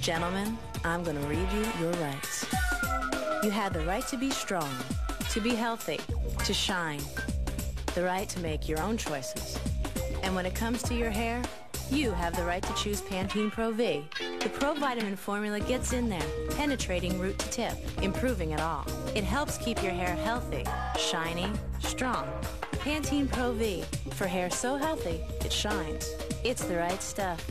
Gentlemen, I'm going to read you your rights. You have the right to be strong, to be healthy, to shine, the right to make your own choices. And when it comes to your hair, you have the right to choose Pantene Pro V. The Pro Vitamin formula gets in there, penetrating root to tip, improving it all. It helps keep your hair healthy, shiny, strong. Pantene Pro V, for hair so healthy, it shines. It's the right stuff.